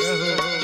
જય હો